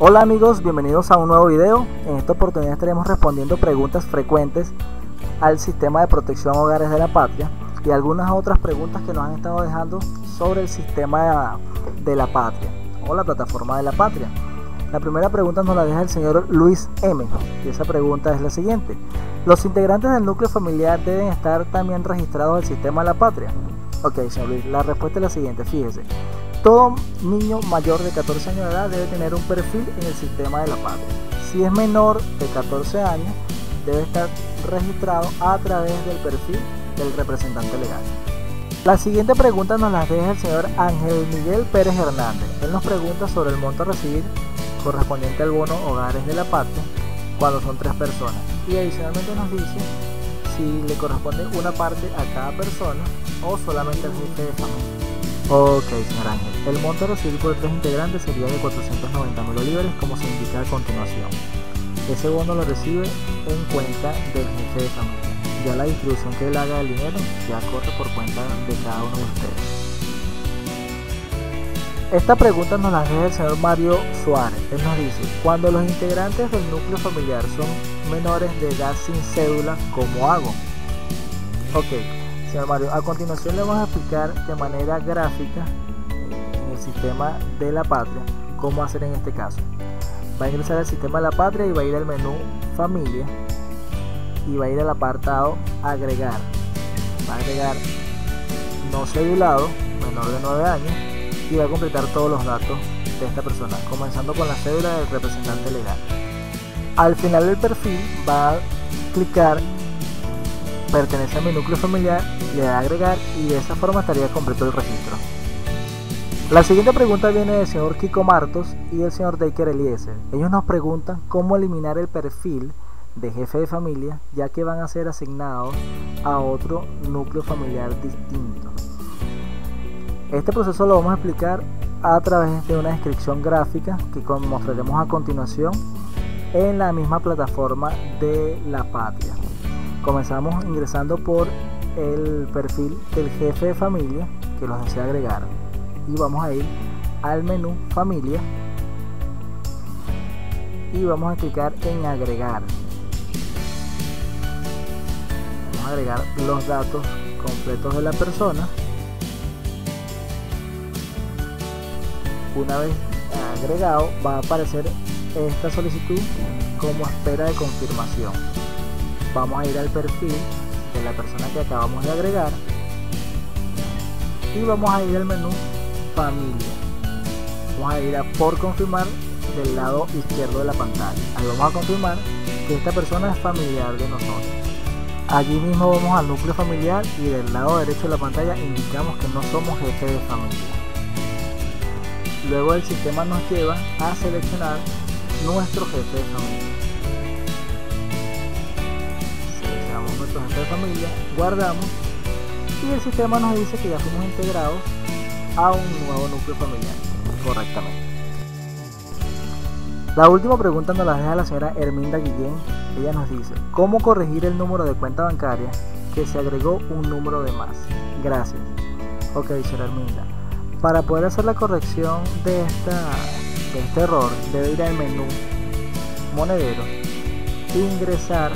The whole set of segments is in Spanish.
Hola amigos, bienvenidos a un nuevo video. En esta oportunidad estaremos respondiendo preguntas frecuentes al sistema de protección hogares de la patria y algunas otras preguntas que nos han estado dejando sobre el sistema de la patria o la plataforma de la patria. La primera pregunta nos la deja el señor Luis M. Y esa pregunta es la siguiente. ¿Los integrantes del núcleo familiar deben estar también registrados al sistema de la patria? Ok, señor Luis, la respuesta es la siguiente, fíjese. Todo niño mayor de 14 años de edad debe tener un perfil en el sistema de la patria. Si es menor de 14 años, debe estar registrado a través del perfil del representante legal. La siguiente pregunta nos la deja el señor Ángel Miguel Pérez Hernández. Él nos pregunta sobre el monto a recibir correspondiente al bono hogares de la patria cuando son tres personas. Y adicionalmente nos dice si le corresponde una parte a cada persona o solamente al jefe de familia. Ok, señor Ángel. El monto a recibir por tres integrantes sería de 490 mil bolívares, como se indica a continuación. Ese bono lo recibe en cuenta del jefe de familia. Ya la distribución que él haga del dinero ya corre por cuenta de cada uno de ustedes. Esta pregunta nos la deja el señor Mario Suárez. Él nos dice, cuando los integrantes del núcleo familiar son menores de edad sin cédula, ¿cómo hago? Ok, Señor Mario, a continuación le vamos a explicar de manera gráfica en el sistema de la patria cómo hacer en este caso. Va a ingresar al sistema de la patria y va a ir al menú familia y va a ir al apartado agregar. Va a agregar no cedulado, menor de 9 años y va a completar todos los datos de esta persona, comenzando con la cédula del representante legal. Al final del perfil va a clicar pertenece a mi núcleo familiar, le da a agregar y de esa forma estaría completo el registro. La siguiente pregunta viene del señor Kiko Martos y del señor Decker Eliezer. Ellos nos preguntan cómo eliminar el perfil de jefe de familia ya que van a ser asignados a otro núcleo familiar distinto. Este proceso lo vamos a explicar a través de una descripción gráfica que mostraremos a continuación en la misma plataforma de la patria. Comenzamos ingresando por el perfil del jefe de familia que los desea agregar. Y vamos a ir al menú familia. Y vamos a clicar en agregar. Vamos a agregar los datos completos de la persona. Una vez agregado va a aparecer esta solicitud como espera de confirmación vamos a ir al perfil de la persona que acabamos de agregar y vamos a ir al menú familia. Vamos a ir a por confirmar del lado izquierdo de la pantalla. Ahí vamos a confirmar que esta persona es familiar de nosotros. Allí mismo vamos al núcleo familiar y del lado derecho de la pantalla indicamos que no somos jefe de familia. Luego el sistema nos lleva a seleccionar nuestro jefe de familia de familia, guardamos y el sistema nos dice que ya fuimos integrados a un nuevo núcleo familiar correctamente. La última pregunta nos la deja la señora Herminda Guillén. Ella nos dice, ¿cómo corregir el número de cuenta bancaria que se agregó un número de más? Gracias. Ok, señora Herminda. Para poder hacer la corrección de, esta, de este error, debe ir al menú monedero, ingresar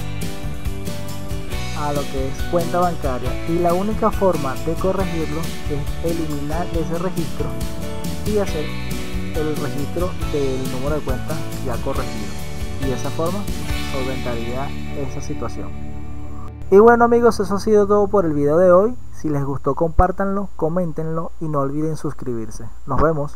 a lo que es cuenta bancaria y la única forma de corregirlo es eliminar ese registro y hacer el registro del número de cuenta ya corregido. Y esa forma solventaría esa situación. Y bueno amigos eso ha sido todo por el video de hoy. Si les gustó compártanlo, coméntenlo y no olviden suscribirse. Nos vemos